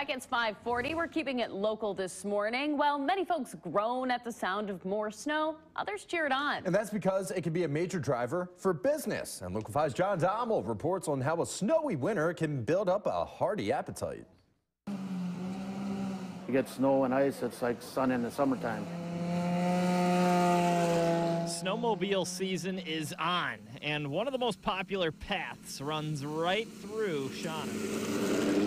back. It's 540. We're keeping it local this morning. Well, many folks groan at the sound of more snow. Others cheered on. And that's because it can be a major driver for business. And Local 5's John Dommel reports on how a snowy winter can build up a hearty appetite. You get snow and ice, it's like sun in the summertime. Snowmobile season is on, and one of the most popular paths runs right through Shawano.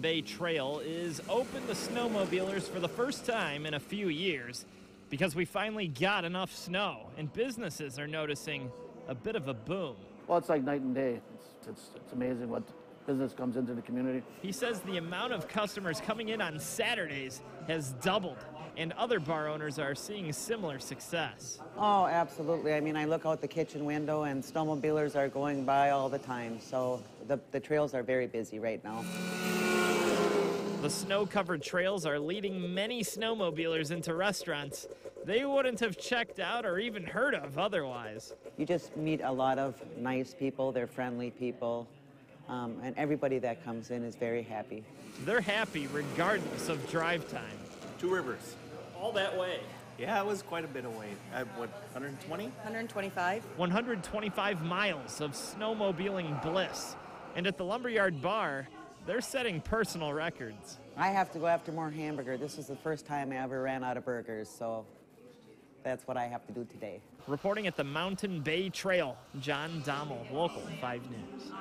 The Bay Trail is open to snowmobilers for the first time in a few years because we finally got enough snow, and businesses are noticing a bit of a boom. Well, it's like night and day. It's, it's, it's amazing what business comes into the community. He says the amount of customers coming in on Saturdays has doubled, and other bar owners are seeing similar success. Oh, absolutely. I mean, I look out the kitchen window and snowmobilers are going by all the time. So the, the trails are very busy right now. The snow covered trails are leading many snowmobilers into restaurants they wouldn't have checked out or even heard of otherwise. You just meet a lot of nice people, they're friendly people, um, and everybody that comes in is very happy. They're happy regardless of drive time. Two Rivers. All that way. Yeah, it was quite a bit of away. At what, 120? 125. 125 miles of snowmobiling bliss. And at the Lumberyard Bar, they're setting personal records. I have to go after more hamburger. This is the first time I ever ran out of burgers, so that's what I have to do today. Reporting at the Mountain Bay Trail, John Dommel, Local 5 News.